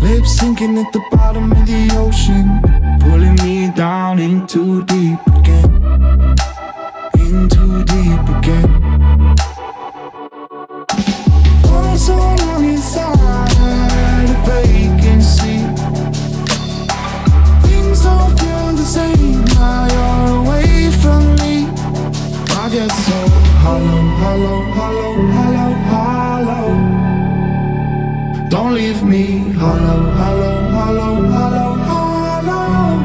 Lips sinking at the bottom of the ocean, pulling me down in too deep again. Don't leave me hollow, hollow, hollow, hollow, hollow.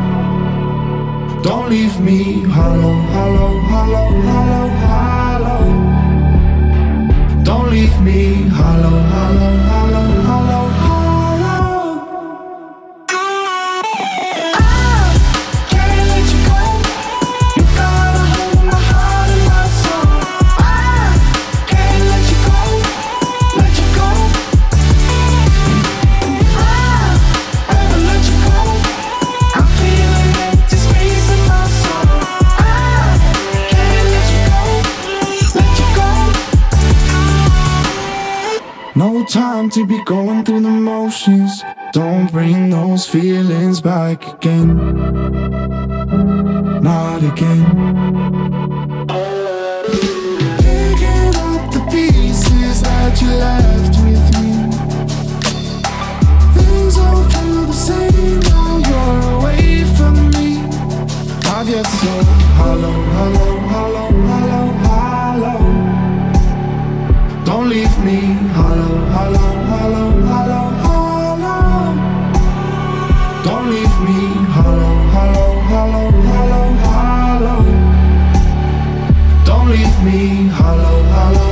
Don't leave me hollow, hollow, hollow, hollow, hollow. Don't leave me hollow, hollow, hollow, hollow, No time to be going through the motions. Don't bring those feelings back again. Not again. Don't leave me. Hollow, hollow, hollow, hollow, hollow Don't leave me. Hollow, hollow, hollow, hollow, hollow Don't leave me. Hollow, hollow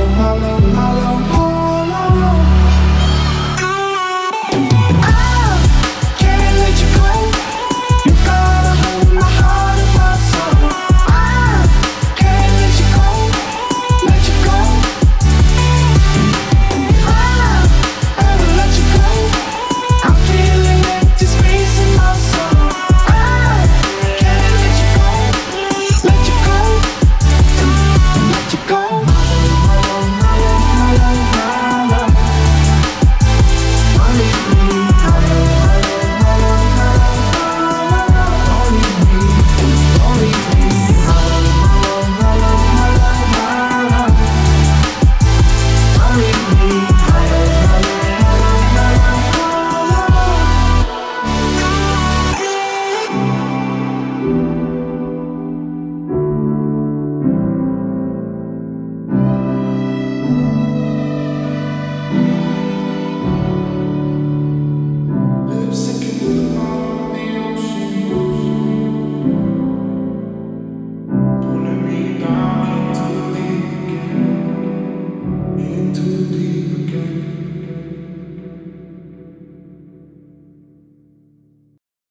deep again.